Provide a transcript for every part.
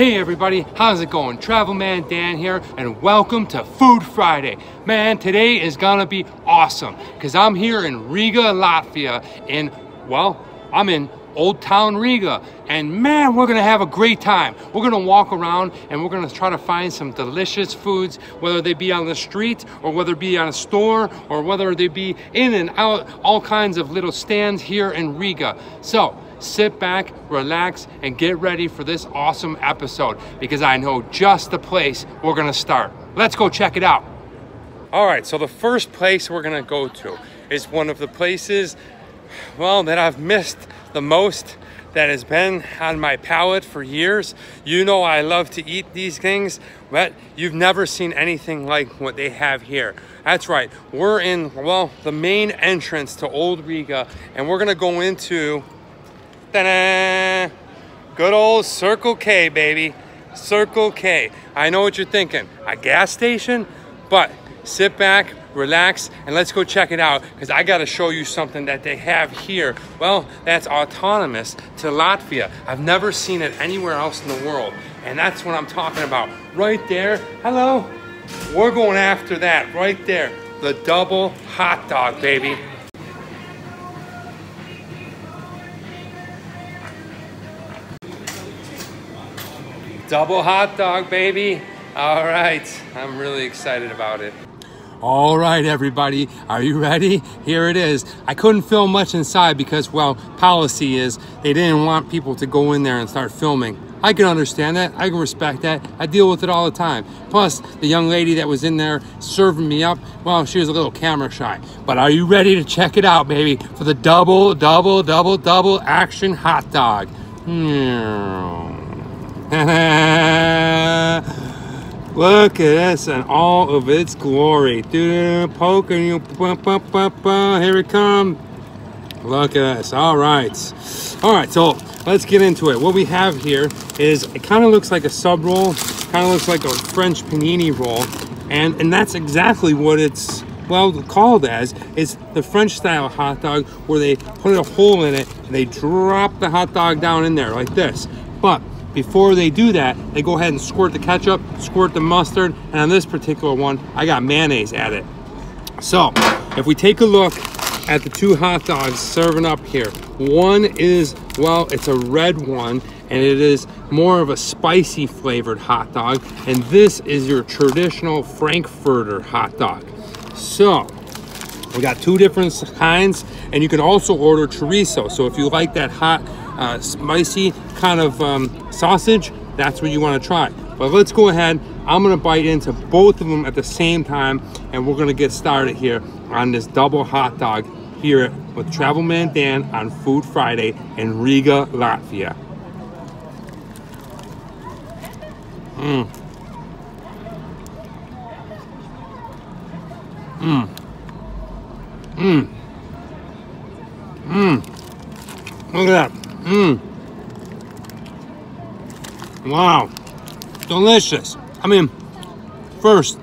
Hey everybody, how's it going? Travel Man Dan here and welcome to Food Friday. Man, today is gonna be awesome because I'm here in Riga, Latvia in, well, I'm in Old Town Riga. And man, we're gonna have a great time. We're gonna walk around and we're gonna try to find some delicious foods, whether they be on the street or whether it be on a store or whether they be in and out, all kinds of little stands here in Riga. So, sit back, relax, and get ready for this awesome episode because I know just the place we're gonna start. Let's go check it out. All right, so the first place we're gonna go to is one of the places, well, that I've missed the most that has been on my palate for years. You know I love to eat these things, but you've never seen anything like what they have here. That's right, we're in, well, the main entrance to Old Riga, and we're gonna go into Ta-da! Good old Circle K, baby. Circle K. I know what you're thinking. A gas station? But sit back, relax, and let's go check it out because I got to show you something that they have here. Well, that's autonomous to Latvia. I've never seen it anywhere else in the world. And that's what I'm talking about. Right there. Hello. We're going after that right there. The double hot dog, baby. Double hot dog, baby. All right, I'm really excited about it. All right, everybody, are you ready? Here it is. I couldn't film much inside because, well, policy is they didn't want people to go in there and start filming. I can understand that. I can respect that. I deal with it all the time. Plus, the young lady that was in there serving me up, well, she was a little camera shy. But are you ready to check it out, baby, for the double, double, double, double action hot dog? Hmm. Look at this and all of its glory. Dude, poking you. Here it comes. Look at this. All right. All right, so let's get into it. What we have here is it kind of looks like a sub roll, kind of looks like a French panini roll. And, and that's exactly what it's well called as. It's the French style hot dog where they put a hole in it and they drop the hot dog down in there like this. But before they do that, they go ahead and squirt the ketchup, squirt the mustard, and on this particular one, I got mayonnaise at it. So, if we take a look at the two hot dogs serving up here, one is, well, it's a red one, and it is more of a spicy flavored hot dog, and this is your traditional Frankfurter hot dog. So, we got two different kinds, and you can also order chorizo. So if you like that hot, uh, spicy kind of um, sausage, that's what you want to try. But let's go ahead. I'm going to bite into both of them at the same time, and we're going to get started here on this double hot dog here with Travel Man Dan on Food Friday in Riga, Latvia. Mmm. Mmm. Mmm. Mmm. Look at that. Mmm. Wow. Delicious. I mean, first,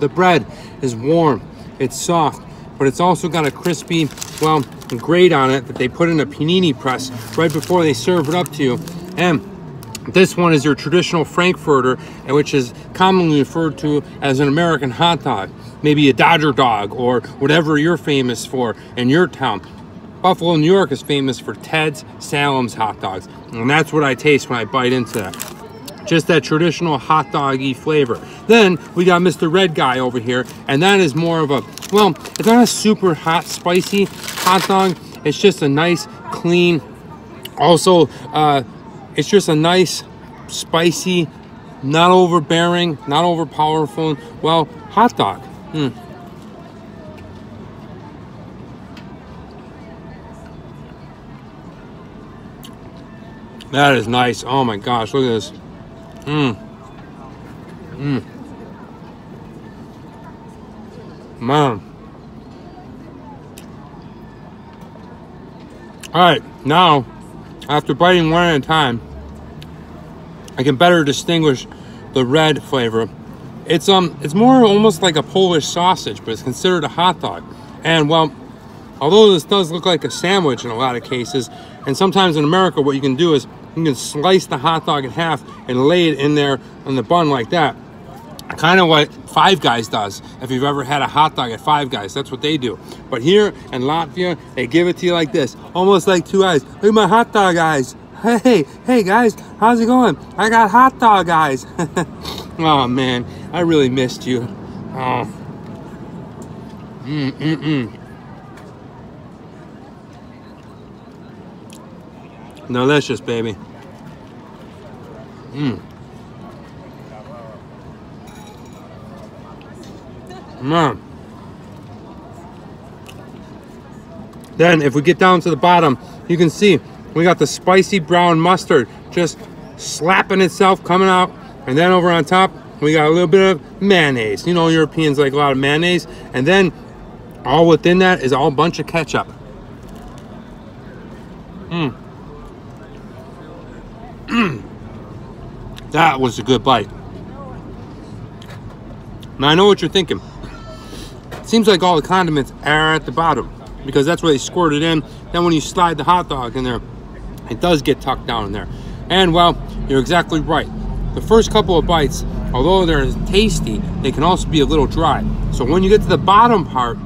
the bread is warm. It's soft, but it's also got a crispy, well, grate on it that they put in a panini press right before they serve it up to you. And this one is your traditional Frankfurter, which is commonly referred to as an American hot dog maybe a Dodger dog or whatever you're famous for in your town. Buffalo, New York is famous for Ted's Sahlen's hot dogs. And that's what I taste when I bite into that. Just that traditional hot doggy flavor. Then we got Mr. Red Guy over here, and that is more of a, well, it's not a super hot, spicy hot dog. It's just a nice, clean, also, uh, it's just a nice, spicy, not overbearing, not overpowerful, well, hot dog. Mm. That is nice. Oh my gosh, look at this. Mmm. Mmm. Man. Alright, now, after biting one at a time, I can better distinguish the red flavor it's um, it's more almost like a Polish sausage, but it's considered a hot dog. And well, although this does look like a sandwich in a lot of cases, and sometimes in America, what you can do is you can slice the hot dog in half and lay it in there on the bun like that. Kind of what Five Guys does. If you've ever had a hot dog at Five Guys, that's what they do. But here in Latvia, they give it to you like this, almost like two eyes. Look at my hot dog eyes. Hey, hey guys, how's it going? I got hot dog eyes. oh man, I really missed you. Oh. Mm, mm, mm. Delicious, baby. Mmm. Mmm. Then if we get down to the bottom, you can see we got the spicy brown mustard just slapping itself coming out. And then over on top, we got a little bit of mayonnaise. You know, Europeans like a lot of mayonnaise. And then all within that is all bunch of ketchup. Mmm. That was a good bite. Now I know what you're thinking. It seems like all the condiments are at the bottom because that's where they squirt it in. Then when you slide the hot dog in there, it does get tucked down in there. And well, you're exactly right. The first couple of bites, although they're tasty, they can also be a little dry. So when you get to the bottom part,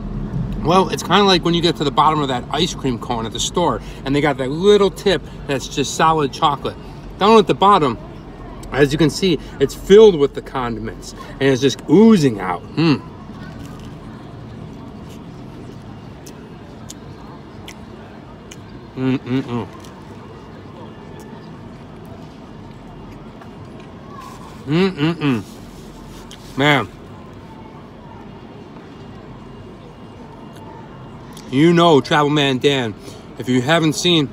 well, it's kind of like when you get to the bottom of that ice cream cone at the store and they got that little tip that's just solid chocolate. Down at the bottom, as you can see, it's filled with the condiments and it's just oozing out. Hmm. Mm-mm-mm. Mm-mm-mm. Man. You know Travel Man Dan. If you haven't seen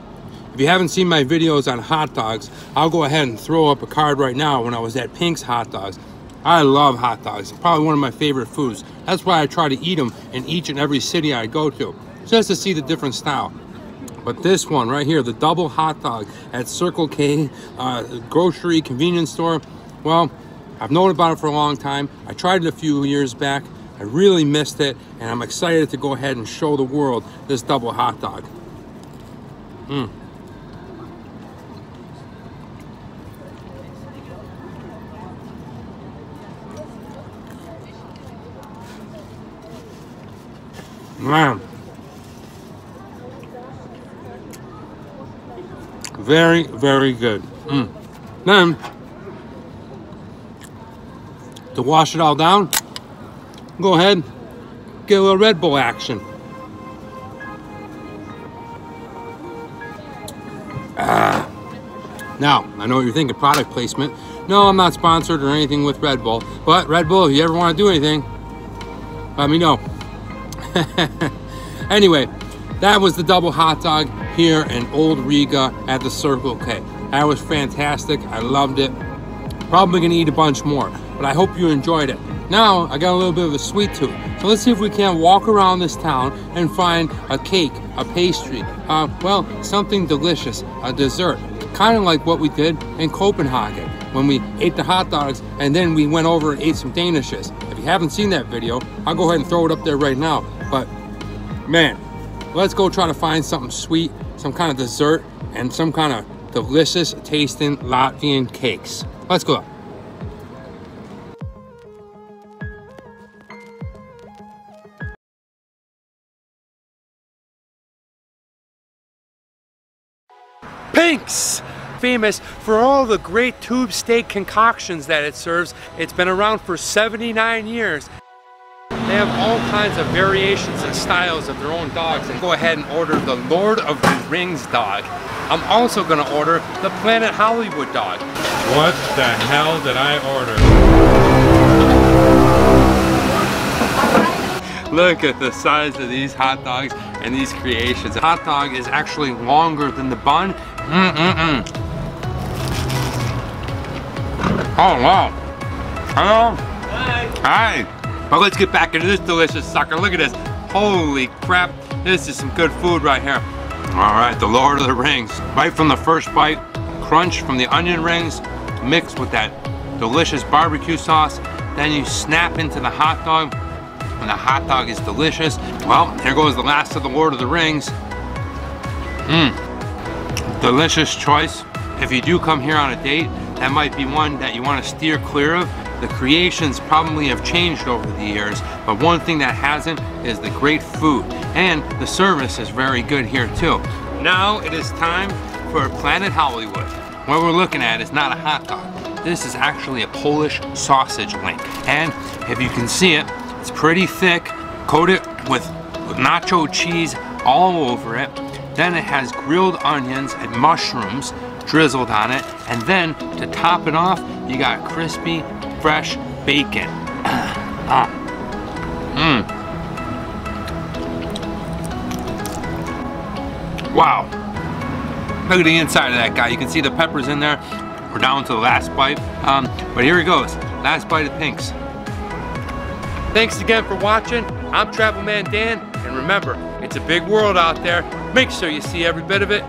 if you haven't seen my videos on hot dogs, I'll go ahead and throw up a card right now when I was at Pink's Hot Dogs. I love hot dogs. Probably one of my favorite foods. That's why I try to eat them in each and every city I go to, just to see the different style. But this one right here, the double hot dog at Circle K uh, grocery convenience store, well, I've known about it for a long time. I tried it a few years back. I really missed it, and I'm excited to go ahead and show the world this double hot dog. Mmm. Man. Very, very good. Mm. Then, to wash it all down, go ahead, get a little Red Bull action. Ah. Now, I know what you're thinking, product placement. No, I'm not sponsored or anything with Red Bull, but Red Bull, if you ever want to do anything, let me know. anyway, that was the double hot dog here in Old Riga at the Circle K. That was fantastic. I loved it. Probably gonna eat a bunch more, but I hope you enjoyed it. Now, I got a little bit of a sweet tooth. So let's see if we can walk around this town and find a cake, a pastry, uh, well, something delicious, a dessert. Kind of like what we did in Copenhagen when we ate the hot dogs and then we went over and ate some Danishes. If you haven't seen that video, I'll go ahead and throw it up there right now. But man, let's go try to find something sweet, some kind of dessert, and some kind of delicious tasting Latvian cakes. Let's go. Pinks! Famous for all the great tube steak concoctions that it serves. It's been around for 79 years. They have all kinds of variations and styles of their own dogs and go ahead and order the Lord of the Rings dog. I'm also gonna order the Planet Hollywood dog. What the hell did I order? Look at the size of these hot dogs and these creations. The hot dog is actually longer than the bun. Mm-mm-mm. Oh, wow. Hello? Hi. Hi. But let's get back into this delicious sucker. Look at this. Holy crap. This is some good food right here. All right, the Lord of the Rings. Right from the first bite, crunch from the onion rings, mixed with that delicious barbecue sauce. Then you snap into the hot dog, and the hot dog is delicious. Well, here goes the last of the Lord of the Rings. Mmm, delicious choice. if you do come here on a date, that might be one that you want to steer clear of. The creations probably have changed over the years, but one thing that hasn't is the great food. And the service is very good here too. Now it is time for Planet Hollywood. What we're looking at is not a hot dog. This is actually a Polish sausage link. And if you can see it, it's pretty thick, coated with nacho cheese all over it. Then it has grilled onions and mushrooms drizzled on it. And then to top it off, you got crispy, fresh bacon. Ah. Mmm. Wow. Look at the inside of that guy. You can see the peppers in there. We're down to the last bite. Um, but here it goes. Last bite of Pinks. Thanks again for watching. I'm Travel Man Dan. And remember, it's a big world out there. Make sure you see every bit of it